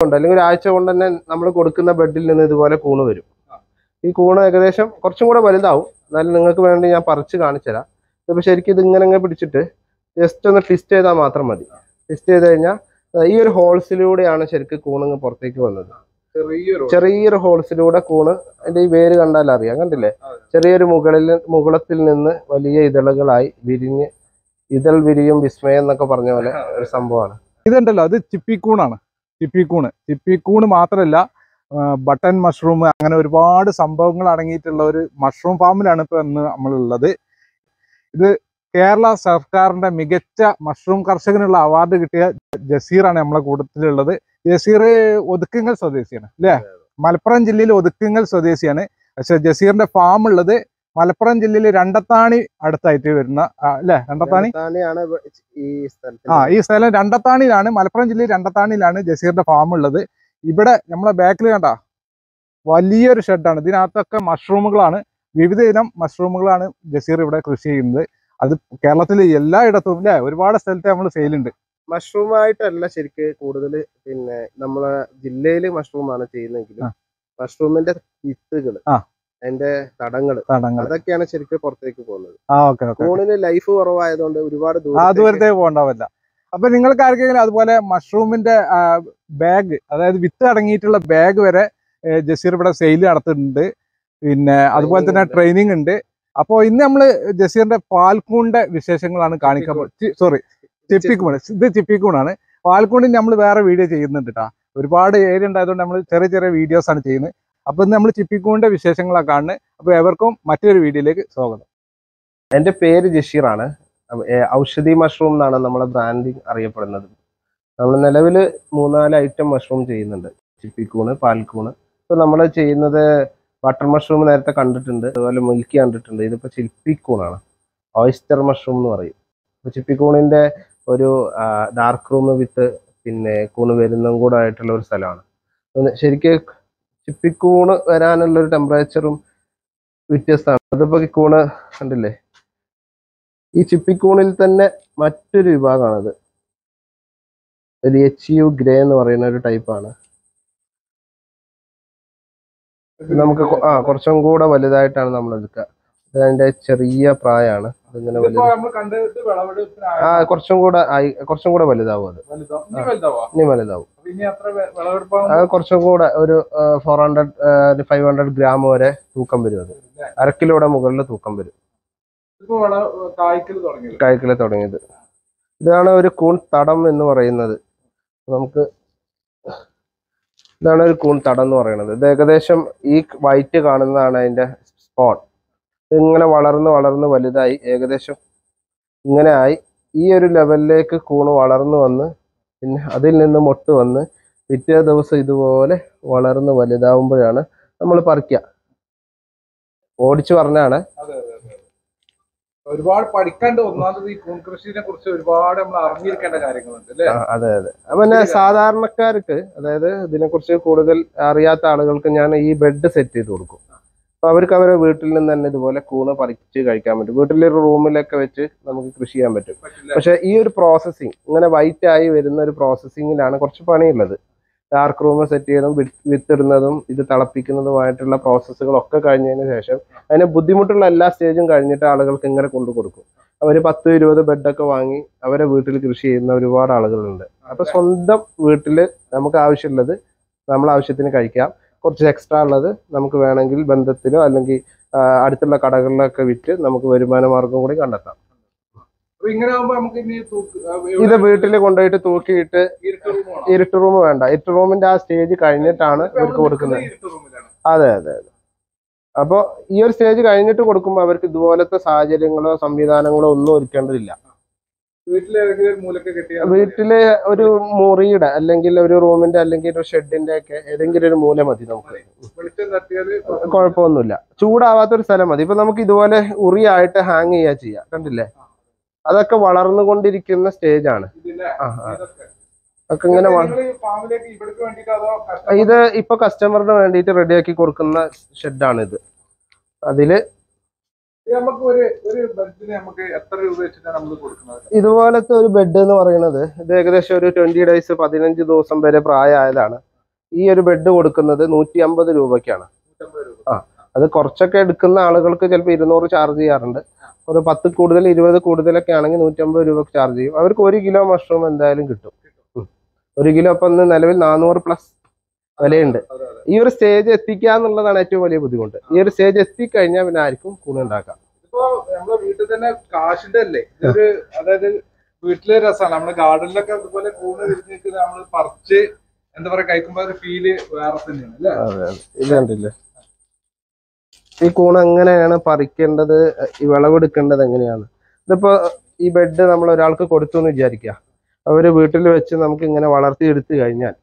കൊണ്ട് അല്ലെങ്കിൽ ഒരാഴ്ച ആഴ്ച കൊണ്ട് തന്നെ നമ്മൾ കൊടുക്കുന്ന ബെഡിൽ നിന്ന് ഇതുപോലെ കൂണ് വരും. ഈ കൂണ് ഏകദേശം കുറച്ചും കൂടെ വലുതാവും. എന്നാലും നിങ്ങൾക്ക് വേണ്ടി ഞാൻ പറിച്ച് കാണിച്ചു തരാം. ഇതിപ്പോൾ ശരിക്കും ഇത് ഇങ്ങനെ പിടിച്ചിട്ട് ജസ്റ്റ് ഒന്ന് ട്വിസ്റ്റ് ചെയ്താൽ മാത്രം മതി. ട്വിസ്റ്റ് ചെയ്ത് കഴിഞ്ഞാൽ ഈ ഒരു ഹോൾസിലൂടെയാണ് ശരിക്കും കൂണങ്ങ് പുറത്തേക്ക് വന്നത്. ചെറിയൊരു ചെറിയൊരു ഹോൾസിലൂടെ കൂണ് അതിന്റെ ഈ വേര് കണ്ടാൽ അറിയാം. കണ്ടില്ലേ? ചെറിയൊരു മുകളിൽ മുകളത്തിൽ നിന്ന് വലിയ ഇതളുകളായി വിരിഞ്ഞ് ഇതൾ വിരിയും വിസ്മയം എന്നൊക്കെ പറഞ്ഞ പോലെ ഒരു സംഭവമാണ്. ഇതുണ്ടല്ലോ അത് ചിപ്പിക്കൂണാണ്. ചിപ്പിക്കൂണ്. ചിപ്പിക്കൂണ് മാത്രമല്ല ബട്ടൺ മഷ്റൂം അങ്ങനെ ഒരുപാട് സംഭവങ്ങൾ അടങ്ങിയിട്ടുള്ള ഒരു മഷ്റൂം ഫാമിലാണ് ഇപ്പൊ ഇന്ന് നമ്മളുള്ളത്. ഇത് കേരള സർക്കാരിന്റെ മികച്ച മഷ്റൂം കർഷകനുള്ള അവാർഡ് കിട്ടിയ ജസീറാണ് നമ്മളെ കൂട്ടത്തിലുള്ളത്. ജസീർ ഒതുക്കുങ്ങൽ സ്വദേശിയാണ് അല്ലേ? മലപ്പുറം ജില്ലയിൽ ഒതുക്കുങ്ങൽ സ്വദേശിയാണ്. പക്ഷെ ജസീറിന്റെ ഫാം ഉള്ളത് മലപ്പുറം ജില്ലയിൽ രണ്ടത്താണി അടുത്തായിട്ട് വരുന്ന അല്ലെ? രണ്ടത്താണി? ആ ഈ സ്ഥലം രണ്ടത്താണിയിലാണ്. മലപ്പുറം ജില്ലയിൽ രണ്ടത്താണിയിലാണ് ജസീറിന്റെ ഫാം ഉള്ളത്. ഇവിടെ നമ്മളെ ബാക്കിൽ കണ്ട വലിയൊരു ഷെഡാണ് ഇതിനകത്തൊക്കെ മഷ്റൂമുകളാണ് വിവിധ ഇനം മഷ്റൂമുകളാണ് ജസീർ ഇവിടെ കൃഷി ചെയ്യുന്നത്. അത് കേരളത്തിലെ എല്ലായിടത്തും അല്ലേ? ഒരുപാട് സ്ഥലത്ത് നമ്മൾ സെയിലുണ്ട് മഷ്റൂം ആയിട്ടല്ല ശരിക്ക് കൂടുതൽ പിന്നെ നമ്മളെ ജില്ലയിൽ മഷ്റൂം ആണ് ചെയ്യുന്നതെങ്കിലും മഷ്റൂമിന്റെ വിത്തുകൾ ആ. അതിന്റെ തടങ്ങൾ. തടങ്ങൾ അതൊക്കെയാണ് ശരിക്കും പുറത്തേക്ക് പോകുന്നത്. ആ ഓക്കെ കൂണിന് ലൈഫ് കുറവായതുകൊണ്ട് ഒരുപാട് ദൂരത്തേക്ക് പോകണ്ടാവില്ല. അപ്പൊ നിങ്ങൾക്ക് ആർക്കെങ്കിലും അതുപോലെ മഷ്റൂമിന്റെ ബാഗ് അതായത് വിത്ത് അടങ്ങിയിട്ടുള്ള ബാഗ് വരെ ജസീർ ഇവിടെ സെയിൽ നടത്തുന്നുണ്ട്. പിന്നെ അതുപോലെ തന്നെ. ട്രെയിനിങ് ഉണ്ട്. അപ്പോൾ ഇന്ന് നമ്മൾ ജസീറിന്റെ പാൽക്കൂണിന്റെ വിശേഷങ്ങളാണ് കാണിക്കാൻ സോറി ചിപ്പിക്കൂൺ. ഇത് ചിപ്പിക്കൂണാണ്. പാൽക്കൂണിന് നമ്മൾ വേറെ വീഡിയോ ചെയ്യുന്നുണ്ട് കേട്ടോ ഒരുപാട് ഏരിയ ഉണ്ടായതുകൊണ്ട് നമ്മൾ ചെറിയ ചെറിയ വീഡിയോസ് ആണ് ചെയ്യുന്നത്. അപ്പൊ ഇന്ന് നമ്മൾ ചിപ്പിക്കൂണിന്റെ വിശേഷങ്ങളൊക്കെ കാണുന്നത് അപ്പൊ എവർക്കും മറ്റൊരു വീഡിയോയിലേക്ക് സ്വാഗതം. എന്റെ പേര് ജഷീറാണ് ഔഷധി മഷ്റൂം എന്നാണ് നമ്മളെ ബ്രാൻഡിങ് അറിയപ്പെടുന്നത്. നമ്മൾ നിലവിൽ മൂന്നാൽ ഐറ്റം മഷ്റൂം ചെയ്യുന്നുണ്ട്. ചിപ്പിക്കൂണ് പാൽക്കൂണ്. ഇപ്പൊ നമ്മൾ ചെയ്യുന്നത് ബട്ടർ മഷ്റൂം നേരത്തെ കണ്ടിട്ടുണ്ട്. അതുപോലെ മിൽക്കി കണ്ടിട്ടുണ്ട്. ഇതിപ്പോ ചിപ്പിക്കൂണാണ്. ഓയിസ്റ്റർ മഷ്റൂം എന്ന് പറയും. അപ്പൊ ചിപ്പിക്കൂണിന്റെ ഒരു ഡാർക്ക് റൂം വിത്ത് പിന്നെ കൂണ് വരുന്നതും കൂടെ ആയിട്ടുള്ള ഒരു സ്ഥലമാണ്. ശരിക്ക് ചിപ്പിക്കൂണ് വരാനുള്ള ഒരു ടെമ്പറേച്ചറും വ്യത്യസ്തമാണ്. അതിപ്പോ കൂണ് കണ്ടില്ലേ? ഈ ചിപ്പിക്കൂണിൽ തന്നെ മറ്റൊരു വിഭാഗമാണത്. ഒരു എച്ച് യു ഗ്രേ എന്ന് പറയുന്ന ഒരു ടൈപ്പാണ് നമുക്ക് ആ കുറച്ചും കൂടെ വലുതായിട്ടാണ് നമ്മൾ എടുക്കുക അതിന്റെ ചെറിയ പ്രായമാണ്. വിളവെടുപ്പിന് ആ കുറച്ചും കൂടെ ആയി കുറച്ചും കൂടെ വലുതാവും അത്. ഇനി വലുതാവാ? അത് കുറച്ചും കൂടെ ഒരു four hundred five hundred gram വരെ തൂക്കം വരും അത്. അരക്കിലൂടെ മുകളിൽ തൂക്കം വരും. കായ്ക്കൽ തുടങ്ങിയത്. ഇതാണ് ഒരു കൂൺ തടം എന്ന് പറയുന്നത്. നമുക്ക് ഇതാണ് ഒരു കൂൺ തടം എന്ന് പറയുന്നത്. ഇത് ഏകദേശം ഈ വൈറ്റ് കാണുന്നതാണ് അതിന്റെ സ്പോട്ട് ഇതിങ്ങനെ വളർന്ന് വളർന്ന് വലുതായി. ഏകദേശം ഇങ്ങനെ ആയി. ഈ ഒരു ലെവലിലേക്ക് കൂണ് വളർന്നു വന്ന് പിന്നെ അതിൽ നിന്ന് മൊട്ട് വന്ന് പിറ്റേ ദിവസം ഇതുപോലെ വളർന്ന് വലുതാവുമ്പോഴാണ് നമ്മൾ പറിക്കുക ഓടിച്ചു പറഞ്ഞാണ്. ഒരുപാട് പഠിക്കാണ്ട് ഒന്നാമത് ഈ കൂൺ കൃഷിനെ കുറിച്ച് ഒരുപാട് നമ്മൾ അറിഞ്ഞിരിക്കേണ്ട കാര്യങ്ങളുണ്ട് അല്ലേ? അതെ അതെ. അപ്പൊ പിന്നെ സാധാരണക്കാർക്ക് അതായത് ഇതിനെക്കുറിച്ച് കൂടുതൽ അറിയാത്ത ആളുകൾക്ക് ഞാൻ ഈ ബെഡ് സെറ്റ് ചെയ്ത് കൊടുക്കും. അപ്പൊ അവർക്ക് അവരെ വീട്ടിൽ നിന്ന് തന്നെ ഇതുപോലെ കൂണ് പറിച്ച് കഴിക്കാൻ പറ്റും. വീട്ടിലെ ഒരു റൂമിലൊക്കെ വെച്ച് നമുക്ക് കൃഷി ചെയ്യാൻ പറ്റും. പക്ഷെ ഈ ഒരു പ്രോസസ്സിങ് ഇങ്ങനെ വൈറ്റ് ആയി വരുന്ന ഒരു പ്രോസസ്സിങ്ങിലാണ് കുറച്ച് പണിയുള്ളത്. ഡാർക്ക് റൂം സെറ്റ് ചെയ്തതും വിത്തിടുന്നതും ഇത് തിളപ്പിക്കുന്നതുമായിട്ടുള്ള പ്രോസസ്സുകളൊക്കെ കഴിഞ്ഞതിന് ശേഷം അതിന് ബുദ്ധിമുട്ടുള്ള എല്ലാ സ്റ്റേജും കഴിഞ്ഞിട്ട് ആളുകൾക്ക് ഇങ്ങനെ കൊണ്ടു കൊടുക്കും. അവർ പത്ത് ഇരുപത് ബെഡൊക്കെ വാങ്ങി അവരെ വീട്ടിൽ കൃഷി ചെയ്യുന്ന ഒരുപാട് ആളുകളുണ്ട്. അപ്പൊ സ്വന്തം വീട്ടിൽ നമുക്ക് ആവശ്യമുള്ളത് നമ്മൾ ആവശ്യത്തിന് കഴിക്കാം. കുറച്ച് എക്സ്ട്രാ ഉള്ളത് നമുക്ക് വേണമെങ്കിൽ ബന്ധത്തിലോ അല്ലെങ്കിൽ അടുത്തുള്ള കടകളിലൊക്കെ വിറ്റ് നമുക്ക് വരുമാന മാർഗം കൂടി കണ്ടെത്താം. ഇത് വീട്ടിൽ കൊണ്ടുപോയിട്ട് തൂക്കിയിട്ട് ഇരുട്ട് റൂം വേണ്ട. ഇരുട്ട് റൂമിന്റെ ആ സ്റ്റേജ് കഴിഞ്ഞിട്ടാണ് ഇവർക്ക് കൊടുക്കുന്നത്. അതെ അതെ അതെ. അപ്പോൾ ഈ ഒരു സ്റ്റേജ് കഴിഞ്ഞിട്ട് കൊടുക്കുമ്പോൾ അവർക്ക് ഇതുപോലത്തെ സാഹചര്യങ്ങളോ സംവിധാനങ്ങളോ ഒന്നും ഒരുക്കേണ്ടതില്ല വീട്ടിൽ ഏതെങ്കിലും ഒരു മൂലക്ക് കെട്ടിയാൽ വീട്ടിൽ ഒരു മുറിയുടെ അല്ലെങ്കിൽ ഒരു റൂമിന്റെ അല്ലെങ്കിൽ ഒരു ഷെഡിന്റെ ഒക്കെ ഏതെങ്കിലും ഒരു മൂല മതി നമുക്ക്. കുഴപ്പമൊന്നുമില്ല. ചൂടാവാത്ത ഒരു സ്ഥലം മതി. ഇപ്പൊ നമുക്ക് ഇതുപോലെ ഉറിയായിട്ട് ഹാങ് ചെയ്യാ ചെയ്യാം. കണ്ടില്ലേ? അതൊക്കെ വളർന്നുകൊണ്ടിരിക്കുന്ന സ്റ്റേജ് ആണ്. ഇങ്ങനെ ഇത് ഇപ്പൊ കസ്റ്റമറിന് വേണ്ടിയിട്ട് റെഡിയാക്കി കൊടുക്കുന്ന ഷെഡാണ് ഇത് അതിൽ നമുക്ക് ഒരു ഒരു ബെഡിന് നമുക്ക് എത്ര രൂപ വെച്ചിട്ടാണ് നമ്മൾ കൊടുക്കുന്നത്? ഇതുപോലത്തെ ഒരു ബെഡ് എന്ന് പറയുന്നത് ഇത് ഏകദേശം ഒരു ട്വന്റി ഡേയ്സ് പതിനഞ്ച് ദിവസം വരെ പ്രായമായതാണ് ഈ ഒരു ബെഡ് കൊടുക്കുന്നത് നൂറ്റി അമ്പത് രൂപയ്ക്കാണ് അത് കുറച്ചൊക്കെ എടുക്കുന്ന ആളുകൾക്ക് ചിലപ്പോൾ ഇരുന്നൂറ് ചാർജ് ചെയ്യാറുണ്ട്. ഒരു പത്ത് കൂടുതൽ ഇരുപത് കൂടുതലൊക്കെ ആണെങ്കിൽ നൂറ്റമ്പത് രൂപ ചാർജ് ചെയ്യും. അവർക്ക് ഒരു കിലോ മഷ്റൂം എന്തായാലും കിട്ടും. ഒരു കിലോ അപ്പം നിലവിൽ നാനൂറ് പ്ലസ് വിലയുണ്ട്. ഈ ഒരു സ്റ്റേജ് എത്തിക്കുക എന്നുള്ളതാണ് ഏറ്റവും വലിയ ബുദ്ധിമുട്ട്. ഈ ഒരു സ്റ്റേജ് എത്തിക്കഴിഞ്ഞാൽ പിന്നെ ആർക്കും കൂണ് ഉണ്ടാക്കാം. ഇപ്പൊ നമ്മളെ വീട്ടിൽ തന്നെ കാശിന്റെ അല്ലേ? ഇതൊരു അതായത് വീട്ടിലെ രസമാണ് നമ്മുടെ ഗാർഡനിലൊക്കെ അതുപോലെ കൂണ് വിരിഞ്ഞിട്ട് നമ്മൾ പറിച്ച് എന്താ പറയാ കഴിക്കുമ്പോ ഫീൽ വേറെ തന്നെയാണ് അല്ലേ? ഈ കൂണ് എങ്ങനെയാണ് പറിക്കേണ്ടത് ഈ വിളവെടുക്കേണ്ടത് എങ്ങനെയാണ്? ഇതിപ്പോ ഈ ബെഡ് നമ്മൾ ഒരാൾക്ക് കൊടുത്തു എന്ന് വിചാരിക്കുക. അവർ വീട്ടിൽ വെച്ച് നമുക്ക് ഇങ്ങനെ വളർത്തി എടുത്തു കഴിഞ്ഞാൽ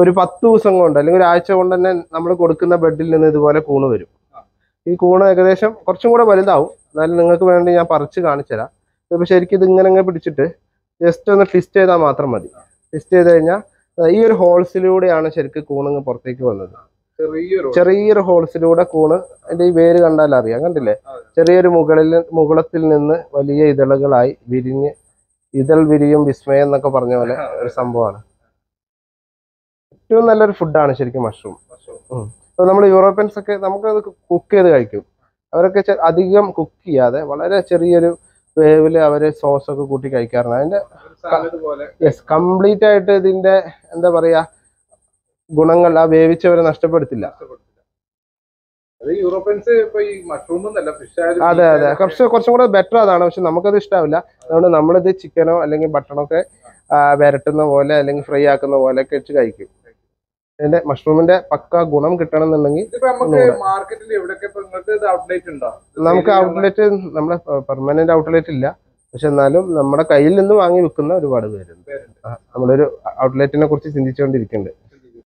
ഒരു പത്ത് ദിവസം കൊണ്ട് അല്ലെങ്കിൽ ഒരാഴ്ച കൊണ്ട് തന്നെ നമ്മൾ കൊടുക്കുന്ന ബെഡിൽ നിന്ന് ഇതുപോലെ കൂണ് വരും. ഈ കൂണ് ഏകദേശം കുറച്ചും കൂടെ വലുതാവും. എന്നാലും നിങ്ങൾക്ക് വേണ്ടി ഞാൻ പറിച്ച് കാണിച്ചു തരാം. ഇതിപ്പോ ശരിക്കും ഇത് ഇങ്ങനെ അങ്ങ് പിടിച്ചിട്ട് ജസ്റ്റ് ഒന്ന് ട്വിസ്റ്റ് ചെയ്താൽ മാത്രം മതി. ട്വിസ്റ്റ് ചെയ്ത് കഴിഞ്ഞാൽ ഈ ഒരു ഹോൾസിലൂടെയാണ് ശരിക്കും കൂണങ്ങ് പുറത്തേക്ക് വന്നത്. ചെറിയൊരു ചെറിയൊരു ഹോൾസിലൂടെ കൂണ് അതിന്റെ ഈ വേര് കണ്ടാൽ അറിയാം കണ്ടില്ലേ? ചെറിയൊരു മുകളിൽ മുകളത്തിൽ നിന്ന് വലിയ ഇതളുകളായി വിരിഞ്ഞ് ഇതൾ വിരിയും വിസ്മയം എന്നൊക്കെ പറഞ്ഞ പോലെ ഒരു സംഭവമാണ്. ഏറ്റവും നല്ലൊരു ഫുഡാണ് ശരിക്കും മഷ്റൂം അപ്പോൾ നമ്മൾ യൂറോപ്യൻസ് ഒക്കെ നമുക്ക് അത് കുക്ക് ചെയ്ത് കഴിക്കും. അവരൊക്കെ അധികം കുക്ക് ചെയ്യാതെ വളരെ ചെറിയൊരു വേവിൽ അവർ സോസ് ഒക്കെ കൂട്ടി കഴിക്കാറുണ്ട്. അതിന്റെ പോലെ യെസ് കംപ്ലീറ്റ് ആയിട്ട് ഇതിന്റെ എന്താ പറയാ ഗുണങ്ങൾ ആ വേവിച്ചവരെ നഷ്ടപ്പെടുത്തില്ല. അത് യൂറോപ്യൻസ് അതെ അതെ. കുറച്ച് കുറച്ചും കൂടെ ബെറ്റർ അതാണ്. പക്ഷെ നമുക്കത് ഇഷ്ടാവില്ല. അതുകൊണ്ട് നമ്മളിത് ചിക്കനോ അല്ലെങ്കിൽ ബട്ടണോ ഒക്കെ വരട്ടുന്ന പോലെ അല്ലെങ്കിൽ ഫ്രൈ ആക്കുന്ന പോലെ ഒക്കെ വെച്ച് കഴിക്കും. അതിന്റെ മഷ്റൂമിന്റെ പക്ക ഗുണം കിട്ടണം എന്നുണ്ടെങ്കിൽ നമുക്ക് ഔട്ട്ലെറ്റ് നമ്മുടെ പെർമനന്റ് ഔട്ട്ലെറ്റ് ഇല്ല. പക്ഷെ എന്നാലും നമ്മുടെ കയ്യിൽ നിന്ന് വാങ്ങി വിൽക്കുന്ന ഒരുപാട് പേരുണ്ട്. നമ്മളൊരു ഔട്ട്ലെറ്റിനെ കുറിച്ച് ചിന്തിച്ചുകൊണ്ടിരിക്കുന്നുണ്ട്.